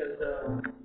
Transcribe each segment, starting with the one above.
because um,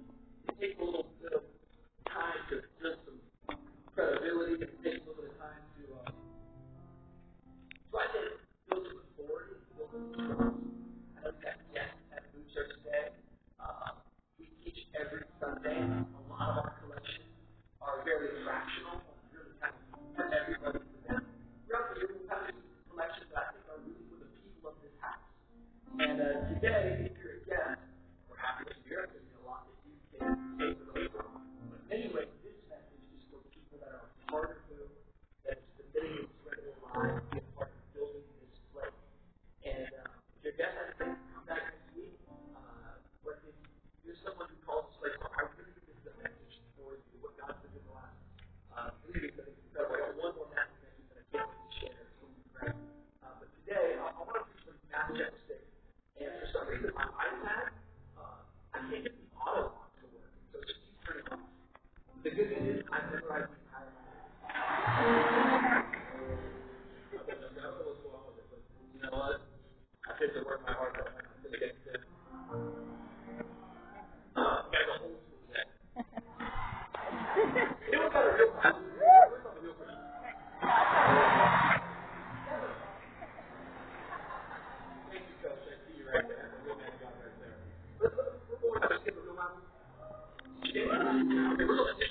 Tapi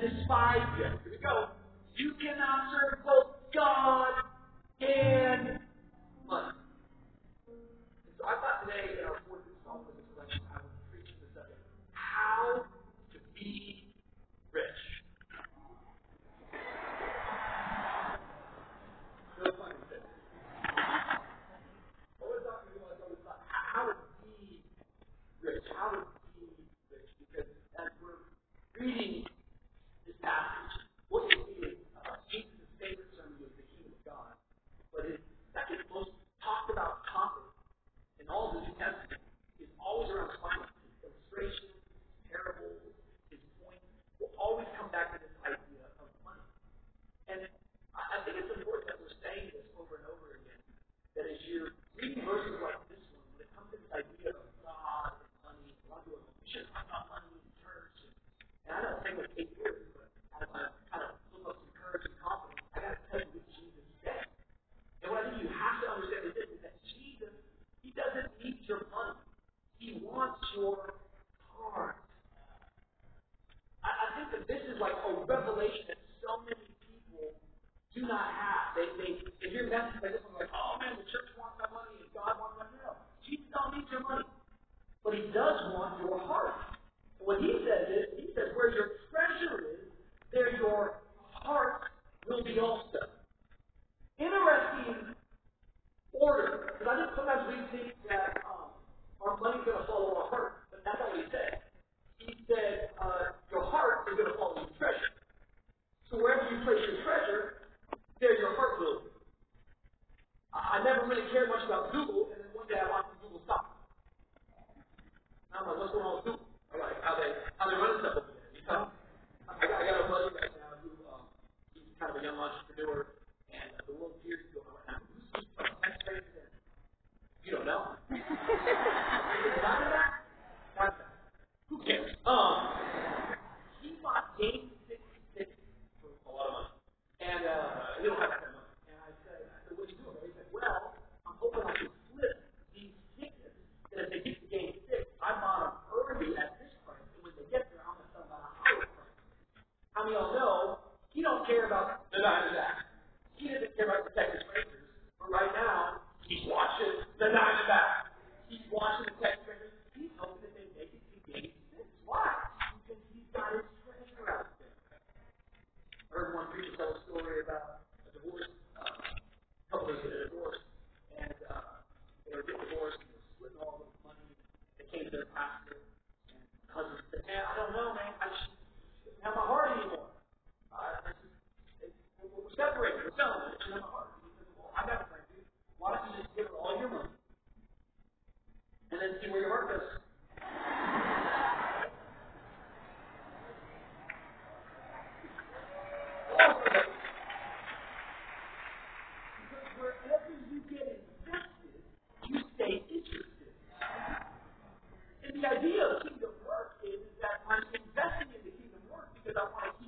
despise you. Here we go. You cannot serve both God and Just my mom learning in church. And I don't think what they do, but I want to kind of almost encourage and confidence. I got to tell you what Jesus said. And what I think you have to understand is this, is that Jesus, he doesn't need your money. He wants your heart. I, I think that this is like a revelation that so many people do not have. They, they, if you're messaged by this but He does want your heart. What He says is, He says, where your treasure is, there your heart will be also. Interesting order, because I think sometimes we think that um, our money's going to follow our heart, but that's not what He said. He said, uh, your heart is going to follow your treasure. So wherever you place your treasure, there your heart will be. I never really cared much about Google How many of y'all know he don't care about the Niners Act? He doesn't care about protecting Rangers, but right now he's watching the Niners. idea of kingdom work is that I'm investing in the kingdom work because I want to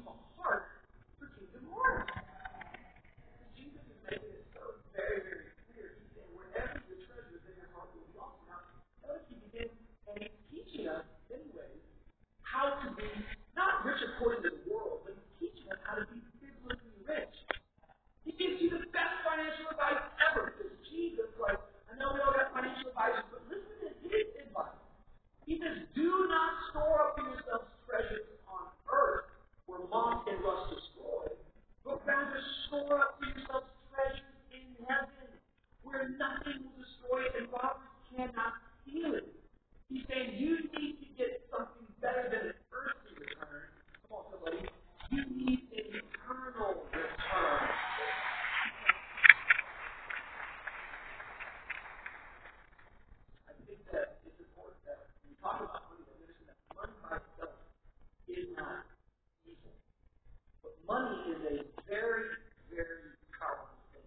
Money is a very, very powerful thing.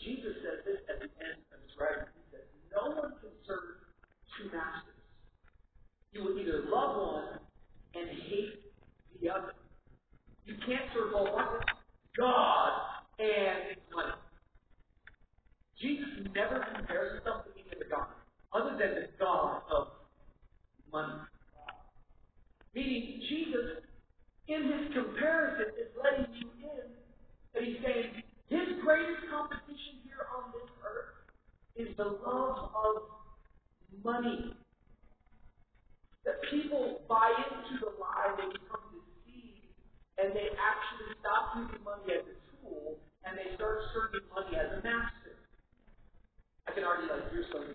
Jesus says this at the end of his writing. He says, No one can serve two masters. You will either love one and hate the other. You can't serve both masters. God and money. Jesus never compares himself to any other God, other than the God of money. Meaning, Jesus money. That people buy into the lie they become deceived and they actually stop using money as a tool and they start serving money as a master. I can already like hear some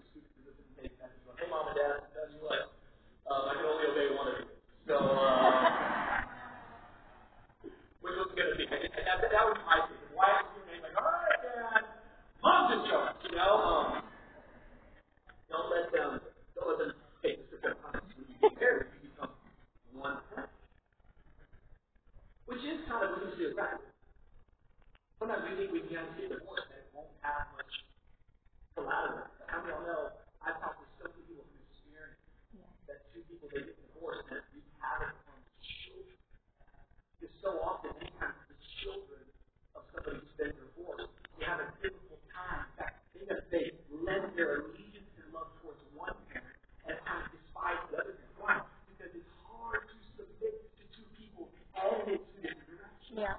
Yeah.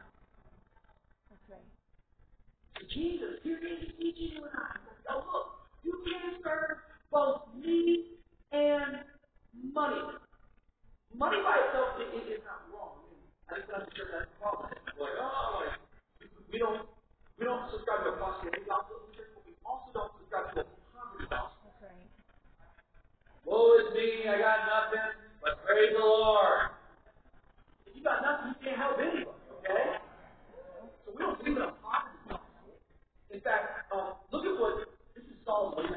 That's right. Jesus, here it is teaching you and I. Oh, look, you can't serve both me and money. Money by itself is it, it, not wrong. I just not sure that's the problem. Like, oh, like, we don't we don't subscribe to a prosperity gospel, but we also don't subscribe to a common gospel. That's right. Woe is me, I got nothing, but praise the Lord. If you got nothing, you can't help anybody. We don't do enough talking about it. In fact, um, look at what this is all about.